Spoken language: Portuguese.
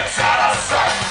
It's out.